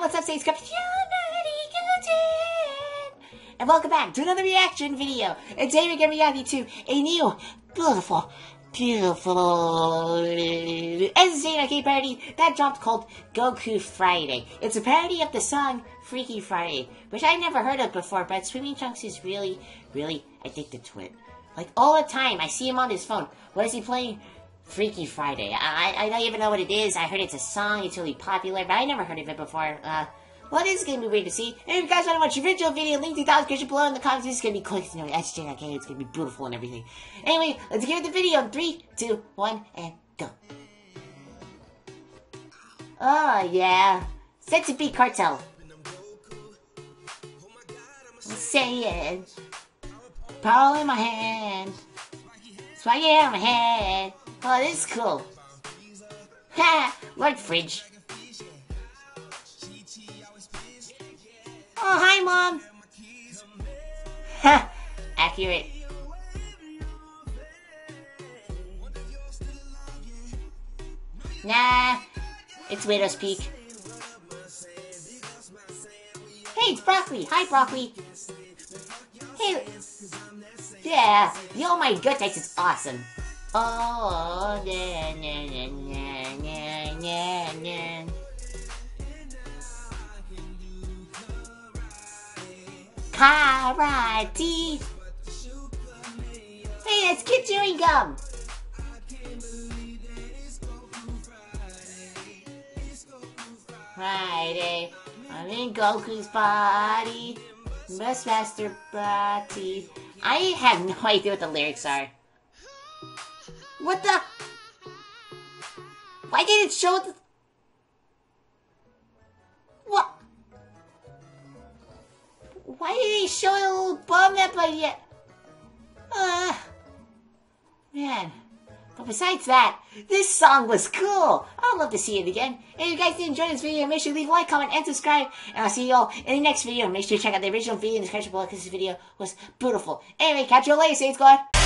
what's up, Saiyans? And welcome back to another reaction video. And today we're going to react to a new, beautiful, beautiful Arcade parody that dropped called Goku Friday. It's a parody of the song Freaky Friday, which I never heard of before, but Swimming Chunks is really, really addicted to it. Like, all the time, I see him on his phone. What is he playing? Freaky Friday. I, I don't even know what it is. I heard it's a song. It's really popular, but I never heard of it before. Uh, well, this is going to be weird to see. And if you guys want to watch the original video, link to the description below in the comments. This is going to be quick. You know, SJ, okay? It's going to be beautiful and everything. Anyway, let's get the video in three, two, one, and go. Oh, yeah. Sexy Beat Cartel. Say it. Power in my hand. Swaggy in my head. Oh, this is cool. Ha! What fridge? Oh, hi, Mom! Ha! Accurate. Nah, it's Widow's Peak. Hey, it's Broccoli! Hi, Broccoli! Hey! Yeah, Oh My God Taste is awesome. Oh, na na na na na na Karate. Hey, that's Kid Chewing Gum. Friday, I'm in Goku's body. Best Master Bratty. I have no idea what the lyrics are. What the? Why did it show the... What? Why did he show a little bum up like yet? Uh, man. But besides that, this song was cool. I'd love to see it again. If you guys did enjoy this video, make sure to leave a like, comment, and subscribe. And I'll see you all in the next video. Make sure to check out the original video in the description below because this video was beautiful. Anyway, catch you later, Saiyan Squad.